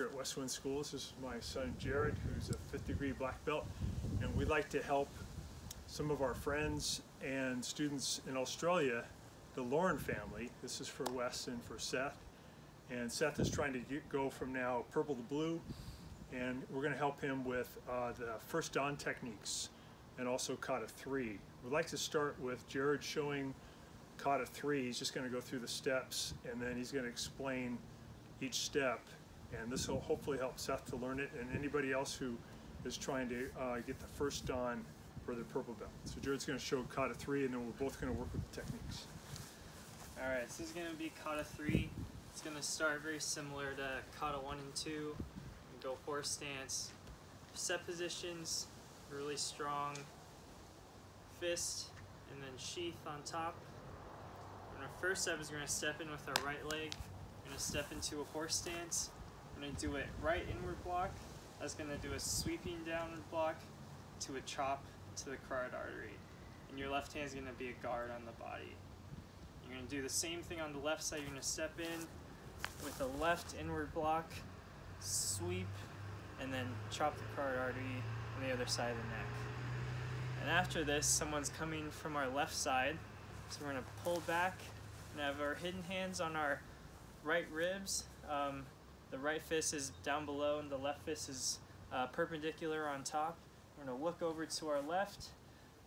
Instructor at Westwind Schools. This is my son Jared, who's a fifth degree black belt. And we'd like to help some of our friends and students in Australia, the Lauren family. This is for Wes and for Seth. And Seth is trying to get, go from now purple to blue. And we're going to help him with uh, the first dan techniques and also kata three. We'd like to start with Jared showing kata three. He's just going to go through the steps and then he's going to explain each step. And this will hopefully help Seth to learn it and anybody else who is trying to uh, get the first dan for the purple belt. So Jared's going to show kata three and then we're both going to work with the techniques. Alright, this is going to be kata 3. It's going to start very similar to kata 1 and 2. You go horse stance, set positions, really strong fist, and then sheath on top. And our first step is going to step in with our right leg. We're going to step into a horse stance. We're going to do it right inward block. That's going to do a sweeping downward block to a chop to the carotid artery. And your left hand is going to be a guard on the body. You're going to do the same thing on the left side. You're going to step in with a left inward block, sweep, and then chop the carotid artery on the other side of the neck. And after this, someone's coming from our left side. So we're going to pull back and have our hidden hands on our right ribs. Um, the right fist is down below and the left fist is uh, perpendicular on top. We're going to look over to our left.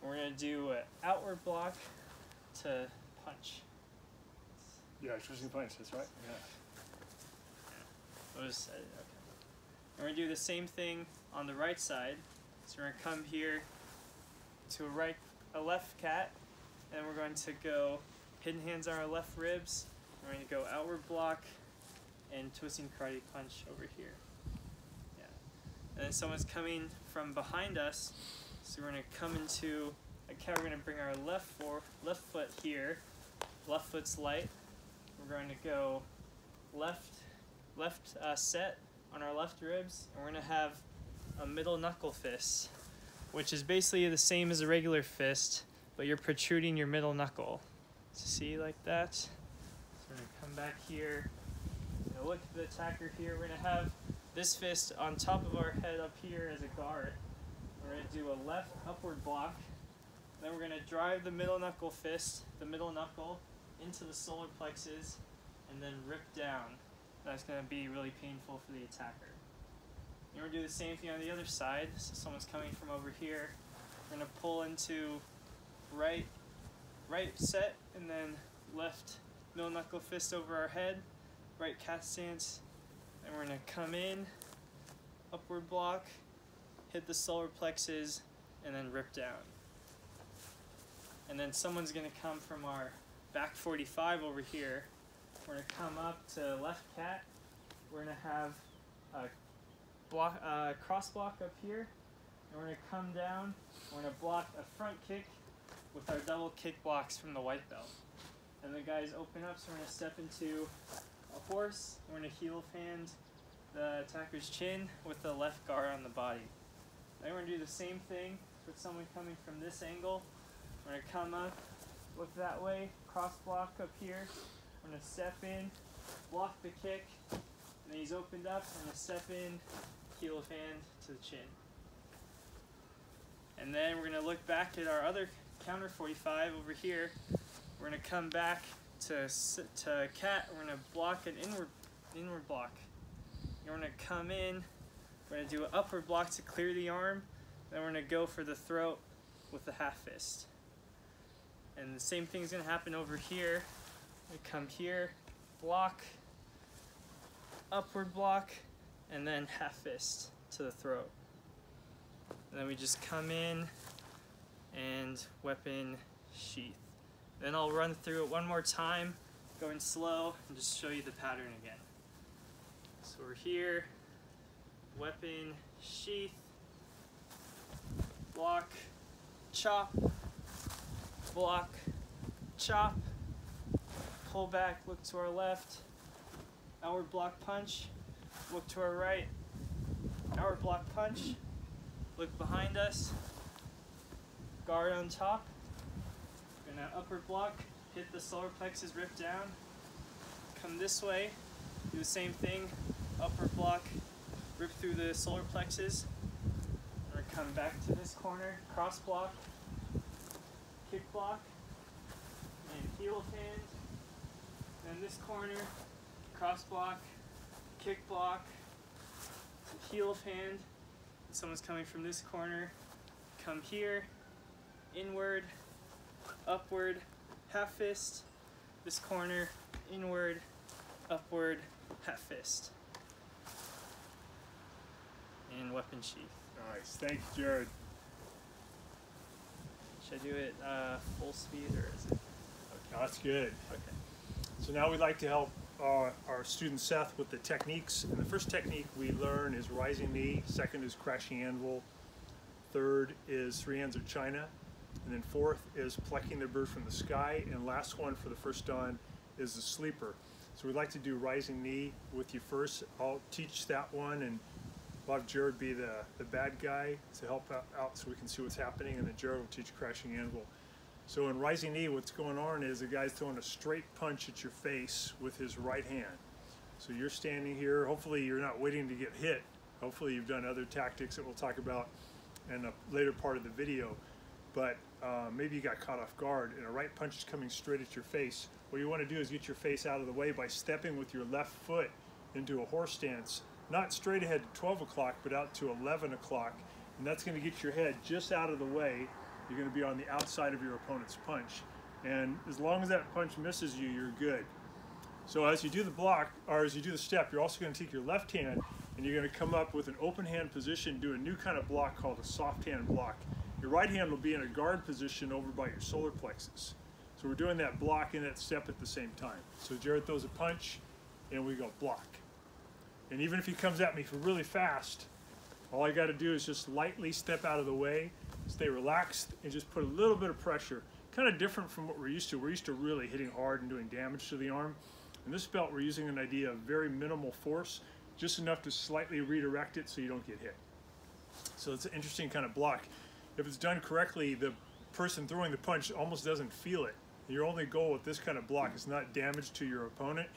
We're going to do an outward block to punch. Yeah, switching punch, that's right. Yeah. Was, uh, okay. We're gonna do the same thing on the right side. So we're gonna come here to a right, a left cat, and we're going to go hidden hands on our left ribs. We're going to go outward block and twisting karate punch over here. Yeah. And then someone's coming from behind us, so we're gonna come into a cat. We're gonna bring our left for left foot here. Left foot's light. We're going to go left left uh, set on our left ribs, and we're to have a middle knuckle fist, which is basically the same as a regular fist, but you're protruding your middle knuckle. See, like that? So we're to come back here. Look at the attacker here. We're going to have this fist on top of our head up here as a guard. We're going to do a left upward block. Then we're going to drive the middle knuckle fist, the middle knuckle, into the solar plexus, and then rip down that's going to be really painful for the attacker. And we're going to do the same thing on the other side. So someone's coming from over here. We're going to pull into right, right set, and then left middle knuckle fist over our head, right cat stance, and we're to come in, upward block, hit the solar plexus, and then rip down. And then someone's going to come from our back 45 over here we're to come up to left cat. We're to have a block, uh, cross block up here. And we're to come down. We're to block a front kick with our double kick blocks from the white belt. And the guys open up, so we're to step into a horse. We're going to heel hand the attacker's chin with the left guard on the body. Then we're going to do the same thing with someone coming from this angle. We're going to come up, look that way, cross block up here, We're going to step in, block the kick, and then he's opened up. I'm going to step in, heel of hand to the chin. And then we're going to look back at our other counter 45 over here. We're going to come back to, to cat. We're to block an inward, inward block. You're to come in. We're to do an upward block to clear the arm. Then we're to go for the throat with the half fist. And the same thing is going to happen over here. We come here, block, upward block, and then half fist to the throat. And then we just come in and weapon sheath. Then I'll run through it one more time, going slow, and just show you the pattern again. So we're here, weapon sheath, block, chop, block, chop, pull back, look to our left, outward block punch, look to our right, outward block punch, look behind us, guard on top, gonna block, hit the solar plexus, rip down, come this way, do the same thing, upper block, rip through the solar plexus. Come back to this corner, cross block, kick block, and heel of hand. Then this corner, cross block, kick block, heel of hand. Someone's coming from this corner, come here, inward, upward, half fist, this corner, inward, upward, half fist. And weapon sheath. Nice. Thanks, Jared. Should I do it uh, full speed or is it? Okay, that's good. Okay. So now we'd like to help uh, our student Seth with the techniques. And the first technique we learn is rising knee. Second is crashing anvil. Third is three hands of China. And then fourth is plucking the bird from the sky. And last one for the first dan is the sleeper. So we'd like to do rising knee with you first. I'll teach that one and we'll have Jared be the, the bad guy to help out, out so we can see what's happening. And then Jared will teach crashing anvil. So in rising knee, what's going on is the guy's throwing a straight punch at your face with his right hand. So you're standing here. Hopefully you're not waiting to get hit. Hopefully you've done other tactics that we'll talk about in a later part of the video. But uh, maybe you got caught off guard and a right punch is coming straight at your face. What you want to do is get your face out of the way by stepping with your left foot into a horse stance, not straight ahead to 12 o'clock, but out to 11 o'clock. And that's going to get your head just out of the way you're going to be on the outside of your opponent's punch. And as long as that punch misses you, you're good. So as you do the block, or as you do the step, you're also going to take your left hand and you're going to come up with an open hand position, do a new kind of block called a soft hand block. Your right hand will be in a guard position over by your solar plexus. So we're doing that block and that step at the same time. So Jared throws a punch and we go block. And even if he comes at me for really fast, all I got to do is just lightly step out of the way, stay relaxed, and just put a little bit of pressure. Kind of different from what we're used to. We're used to really hitting hard and doing damage to the arm. In this belt, we're using an idea of very minimal force, just enough to slightly redirect it so you don't get hit. So it's an interesting kind of block. If it's done correctly, the person throwing the punch almost doesn't feel it. Your only goal with this kind of block is not damage to your opponent,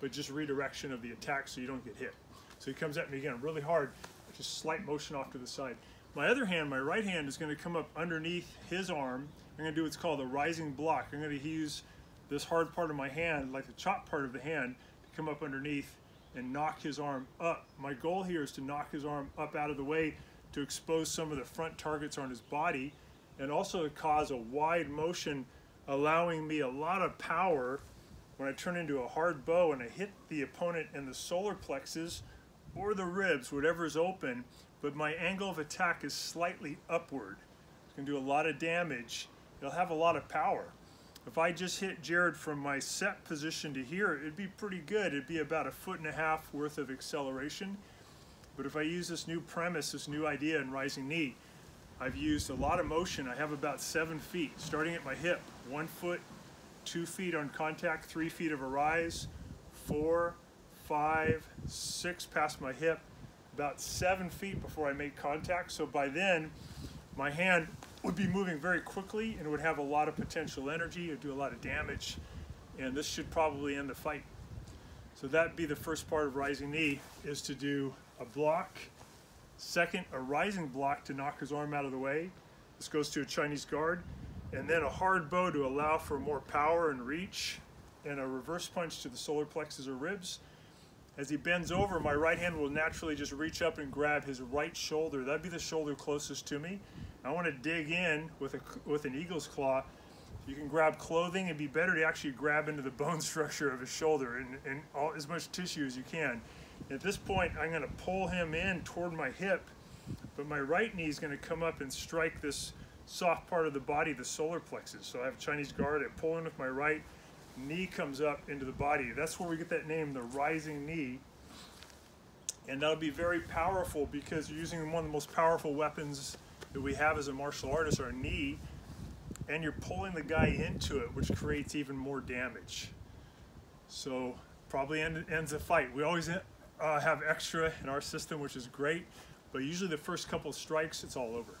but just redirection of the attack so you don't get hit. So he comes at me again really hard, just slight motion off to the side. My other hand, my right hand, is going to come up underneath his arm. I'm going to do what's called a rising block. I'm going to use this hard part of my hand, like the chop part of the hand, to come up underneath and knock his arm up. My goal here is to knock his arm up out of the way to expose some of the front targets on his body and also to cause a wide motion allowing me a lot of power when I turn into a hard bow and I hit the opponent in the solar plexus or the ribs, whatever is open, but my angle of attack is slightly upward. It's to do a lot of damage. It'll have a lot of power. If I just hit Jared from my set position to here, it'd be pretty good. It'd be about a foot and a half worth of acceleration. But if I use this new premise, this new idea in rising knee, I've used a lot of motion. I have about seven feet, starting at my hip, one foot, two feet on contact, three feet of a rise, four, five, six past my hip, about seven feet before I make contact. So by then, my hand would be moving very quickly and would have a lot of potential energy. It would do a lot of damage, and this should probably end the fight. So that'd be the first part of rising knee, is to do a block. Second, a rising block to knock his arm out of the way. This goes to a Chinese guard. And then a hard bow to allow for more power and reach. And a reverse punch to the solar plexus or ribs. As he bends over, my right hand will naturally just reach up and grab his right shoulder. That'd be the shoulder closest to me. I want to dig in with, a, with an eagle's claw. You can grab clothing. It'd be better to actually grab into the bone structure of his shoulder and, and all, as much tissue as you can. At this point, I'm going to pull him in toward my hip, but my right knee is going to come up and strike this soft part of the body, the solar plexus. So I have Chinese guard. I pull in with my right, knee comes up into the body. That's where we get that name, the rising knee. And that'll be very powerful because you're using one of the most powerful weapons that we have as a martial artist, our knee, and you're pulling the guy into it, which creates even more damage. So probably end, ends the fight. We always uh, have extra in our system, which is great, but usually the first couple of strikes, it's all over.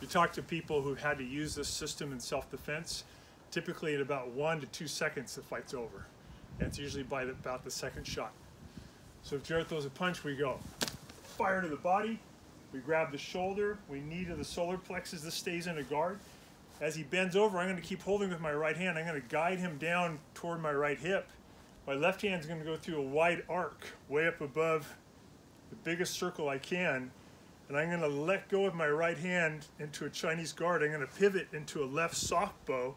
You talk to people who've had to use this system in self-defense, typically in about one to two seconds the fight's over. And it's usually by the, about the second shot. So if Jared throws a punch, we go fire to the body, we grab the shoulder, we knee to the solar plexus, this stays in a guard. As he bends over, I'm gonna keep holding with my right hand, I'm gonna guide him down toward my right hip. My left hand's gonna go through a wide arc, way up above the biggest circle I can, and I'm gonna let go of my right hand into a Chinese guard. I'm gonna pivot into a left soft bow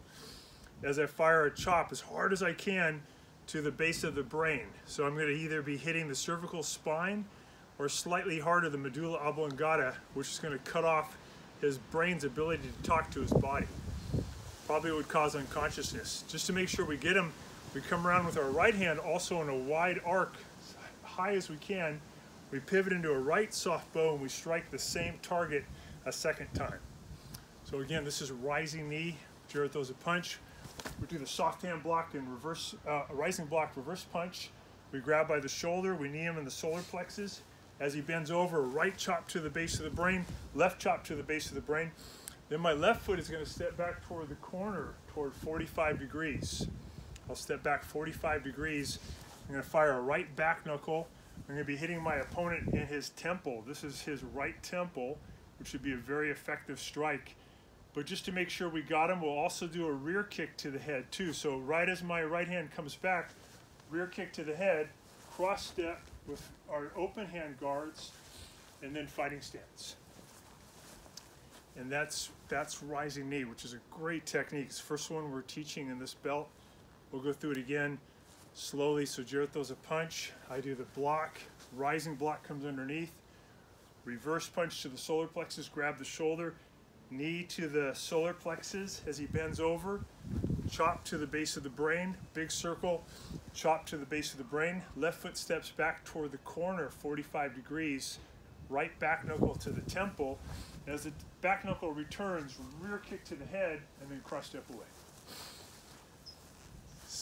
as I fire a chop as hard as I can to the base of the brain. So I'm gonna either be hitting the cervical spine or slightly harder the medulla oblongata, which is gonna cut off his brain's ability to talk to his body. Probably would cause unconsciousness. Just to make sure we get him, we come around with our right hand also in a wide arc, high as we can. We pivot into a right soft bow and we strike the same target a second time. So again, this is rising knee. Jared throws a punch. We do the soft hand block and reverse, uh, rising block, reverse punch. We grab by the shoulder, we knee him in the solar plexus. As he bends over, right chop to the base of the brain, left chop to the base of the brain. Then my left foot is going to step back toward the corner, toward 45 degrees. I'll step back 45 degrees. I'm going to fire a right back knuckle. I'm going to be hitting my opponent in his temple. This is his right temple, which would be a very effective strike. But just to make sure we got him, we'll also do a rear kick to the head too. So right as my right hand comes back, rear kick to the head, cross step, with our open hand guards and then fighting stance. And that's that's rising knee, which is a great technique. It's the first one we're teaching in this belt. We'll go through it again slowly. So Jared throws a punch. I do the block. Rising block comes underneath. Reverse punch to the solar plexus, grab the shoulder. Knee to the solar plexus as he bends over chop to the base of the brain, big circle, chop to the base of the brain. Left foot steps back toward the corner 45 degrees, right back knuckle to the temple. As the back knuckle returns, rear kick to the head, and then cross step away.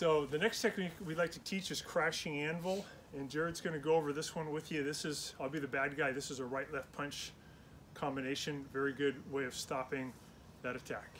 So the next technique we'd like to teach is crashing anvil, and Jared's going to go over this one with you. This is, I'll be the bad guy, this is a right-left punch combination. Very good way of stopping that attack.